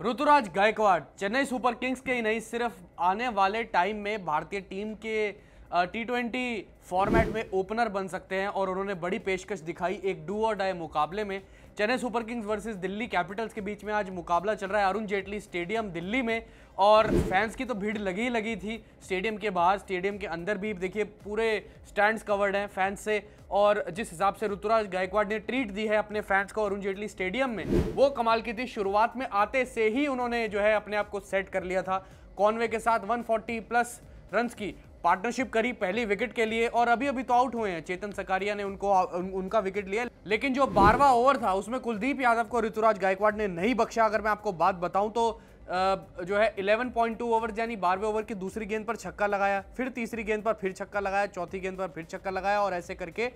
Rituraj Gaikwad, Chennai super Kings के ही नहीं, सिर्फ़ आने वाले टाइम में भारतीय टीम के टी ट्वेंटी फॉर्मेट में ओपनर बन सकते हैं और उन्होंने बड़ी पेशकश दिखाई एक डू और डाई मुकाबले में। Chennai Super Kings versus Delhi Capitals के बीच में आज मुकाबला चल रहा है अरुण जेटली स्टेडियम दिल्ली में और फैंस की तो भीड़ लगी ही लगी थी। स्टेडियम के बाहर, स्टेडियम के अंदर भी देखिए पूरे स्टैंड्स कवर्ड हैं फैंस से और जिस हिसाब से ऋतुराज गायकवाड़ ने ट्रीट दी है अपने फैंस को अरुण जेटली स्टेडियम में, वो कमाल की थी। शुरुआत में आते से ही उन्होंने जो है अपने आप को सेट कर लिया था। कॉनवे के साथ 140 प्लस रन्स की। पार्टनरशिप करी पहली विकेट के लिए और अभी अभी तो आउट हुए हैं। चेतन सकारिया ने उनको उन, उनका विकेट लिया। लेकिन जो बारवा ओवर था उसमें कुलदीप यादव को ऋतुराज गायकवाड़ ने नहीं बख्शा। अगर मैं आपको बात बताऊँ तो जो है 11.2 ओवर यानी बारहवें ओवर की दूसरी गेंद पर छक्का लगाया फिर तीसरी गेंद पर फिर छक्का लगाया चौथी गेंद पर फिर छक्का लगाया और ऐसे करके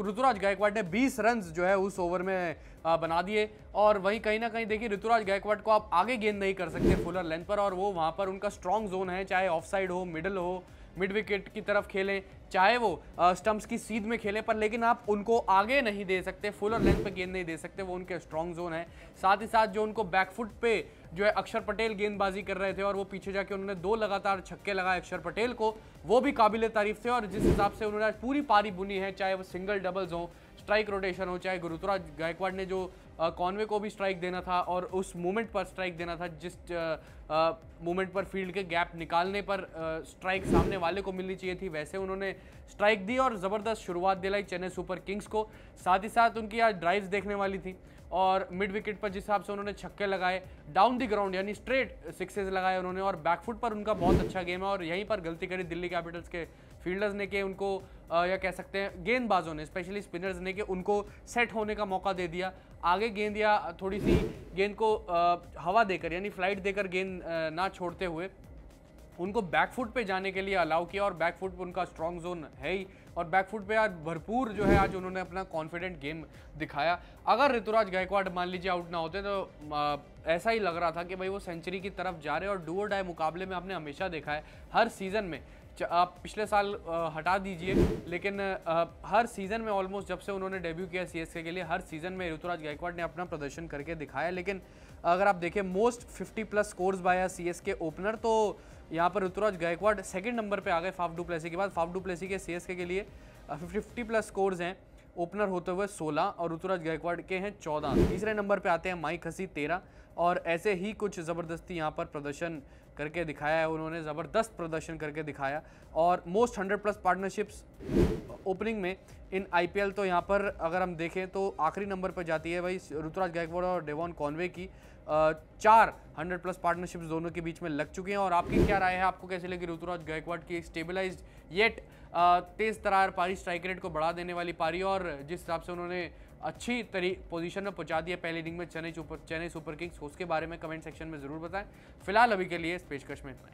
ऋतुराज गायकवाड़ ने 20 रन जो है उस ओवर में बना दिए। और वहीं कहीं ना कहीं देखिए ऋतुराज गायकवाड़ को आप आगे गेंद नहीं कर सकते फुलर लेंथ पर और वो वहाँ पर उनका स्ट्रॉन्ग जोन है चाहे ऑफ़ साइड हो मिडल हो मिड विकेट की तरफ़ खेलें, चाहे वो स्टम्प्स की सीध में खेलें, पर लेकिन आप उनको आगे नहीं दे सकते फुल और लेंथ पे गेंद नहीं दे सकते, वो उनके स्ट्रॉन्ग जोन है। साथ ही साथ जो उनको बैकफुट पे जो है अक्षर पटेल गेंदबाजी कर रहे थे और वो पीछे जाके उन्होंने दो लगातार छक्के लगाए अक्षर पटेल को, वो भी काबिल तारीफ़ थे और जिस हिसाब से उन्होंने पूरी पारी बुनी है, चाहे वो सिंगल डबल्स हो स्ट्राइक रोटेशन हो, चाहे गुरुतुराज गायकवाड़ ने जो कॉन्वे को भी स्ट्राइक देना था और उस मोमेंट पर स्ट्राइक देना था, जिस मोमेंट पर फ़ील्ड के गैप निकालने पर स्ट्राइक सामने वाले को मिलनी चाहिए थी, वैसे उन्होंने स्ट्राइक दी और ज़बरदस्त शुरुआत दिलाई चेन्नई सुपर किंग्स को। साथ ही साथ उनकी आज ड्राइव्स देखने वाली थी और मिड विकेट पर जिस हिसाब से उन्होंने छक्के लगाए डाउन दी ग्राउंड यानी स्ट्रेट सिक्सेज लगाए उन्होंने और बैकफुट पर उनका बहुत अच्छा गेम है और यहीं पर गलती करी दिल्ली कैपिटल्स के फील्डर्स ने के उनको या कह सकते हैं गेंदबाजों ने स्पेशली स्पिनर्स ने के उनको सेट होने का मौका दे दिया। आगे गेंद या थोड़ी सी गेंद को हवा देकर यानी फ़्लाइट देकर गेंद ना छोड़ते हुए उनको बैकफुट पे जाने के लिए अलाउ किया और बैकफुट पे उनका स्ट्रॉन्ग जोन है ही। और बैकफुट पे आज भरपूर जो है आज उन्होंने अपना कॉन्फिडेंट गेम दिखाया। अगर ऋतुराज गायकवाड़ मान लीजिए आउट ना होते तो आ, ऐसा ही लग रहा था कि भाई वो सेंचुरी की तरफ़ जा रहे और डू डाई मुकाबले में आपने हमेशा देखा है। हर सीज़न में आप पिछले साल हटा दीजिए, लेकिन हर सीज़न में ऑलमोस्ट जब से उन्होंने डेब्यू किया सी के लिए, हर सीज़न में ऋतुराज गायकवाड़ ने अपना प्रदर्शन करके दिखाया। लेकिन अगर आप देखें most 50 plus scores by C K opener तो यहाँ पर ऋतुराज गायकवाड़ सेकंड नंबर पे आ गए फाफ डू प्लेसी के बाद। फाफ डू प्लेसी के सी के लिए फिफ्टी प्लस स्कोर्स हैं ओपनर होते हुए 16 और ऋतुराज गायकवाड़ के हैं 14 तीसरे नंबर पे आते हैं माइक हसी 13 और ऐसे ही कुछ ज़बरदस्ती यहाँ पर प्रदर्शन करके दिखाया है, उन्होंने ज़बरदस्त प्रदर्शन करके दिखाया। और most hundred plus partnerships opening में इन आईपीएल तो यहाँ पर अगर हम देखें तो आखिरी नंबर पर जाती है भाई ऋतुराज गायकवाड़ और डेवॉन कॉन्वे की। चार हंड्रेड प्लस पार्टनरशिप्स दोनों के बीच में लग चुके हैं। और आपकी क्या राय है? आपको कैसे लगी ऋतुराज गायकवाड़ की स्टेबलाइज येट तेज़ तरार पारी स्ट्राइक रेट को बढ़ा देने वाली पारी? और जिस हिसाब से उन्होंने अच्छी तरी पोजीशन में पहुँचा दिया पहले इनिंग में Chennai Super Chennai Super Kings. उसके बारे में कमेंट सेक्शन में ज़रूर बताएँ। फ़िलहाल अभी के लिए इस पेशकश में इतना